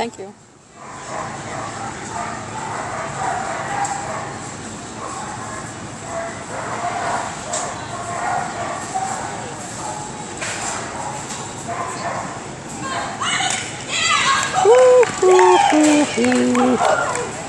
Thank you. Woo, woo, woo, woo.